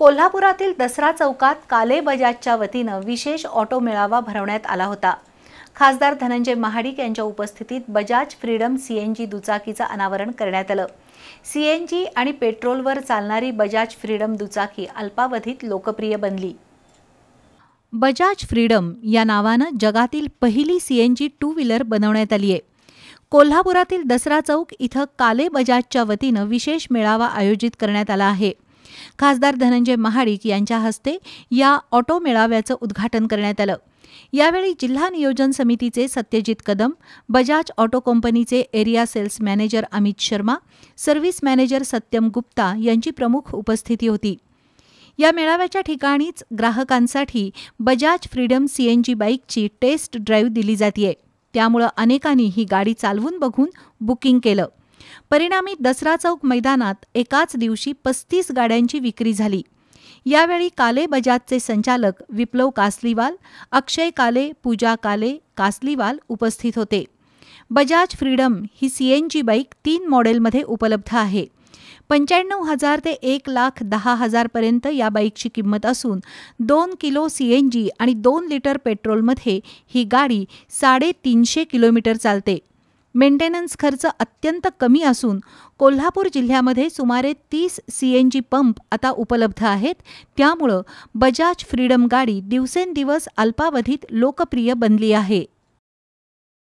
कोल्हापुरातील दसरा चौकात काले बजाजच्या वतीनं विशेष ऑटो मेळावा भरवण्यात आला होता. खासदार धनंजय महाडिक यांच्या उपस्थितीत बजाज फ्रीडम सीएनजी दुचाकीचं अनावरण करण्यात आलं. सीएनजी आणि पेट्रोलवर चालणारी बजाज फ्रीडम दुचाकी अल्पावधीत लोकप्रिय बनली. बजाज फ्रीडम या नावानं जगातील पहिली सीएनजी टू व्हीलर बनवण्यात आली आहे कोल्हापुरातील दसरा चौक इथं काले बजाजच्या वतीनं विशेष मेळावा आयोजित करण्यात आला आहे. खासदार धनंजय महाडिक यांच्या हस्ते या ऑटो मेळाव्याचं उद्घाटन करण्यात आलं. यावेळी जिल्हा नियोजन समितीचे सत्यजित कदम बजाज ऑटो कंपनीचे area sales manager Amit Sharma service manager Satyam Gupta यांची प्रमुख उपस्थिती होती. या मेळाव्याच्या ठिकाणीच ग्राहकांसाठी बजाज फ्रीडम सीएनजी बाईकची टेस्ट ड्राईव्ह दिली जाते त्यामुळं अनेकांनी ही गाडी चालवून बघून बुकिंग केलं. परिणामी दसरा चौक मैदानात एकाच दिवशी पस्तीस गाड्यांची विक्री झाली. यावेळी काले बजाजचे संचालक विप्लव कासलीवाल अक्षय काले पूजा काले कासलीवाल उपस्थित होते. बजाज फ्रीडम ही सीएनजी बाईक तीन मॉडेलमध्ये उपलब्ध आहे. पंच्याण्णव हजार ते एक लाख दहा हजारपर्यंत या बाईकची किंमत असून दोन किलो सी एन जी आणि दोन लिटर पेट्रोलमध्ये ही गाडी साडेतीनशे किलोमीटर चालते. मेंटेनन्स खर्च अत्यंत कमी असून कोल्हापूर जिल्ह्यामध्ये सुमारे तीस सी एन जी पंप आता उपलब्ध आहेत. त्यामुळं बजाज फ्रीडम गाडी दिवसेंदिवस अल्पावधीत लोकप्रिय बनली आहे.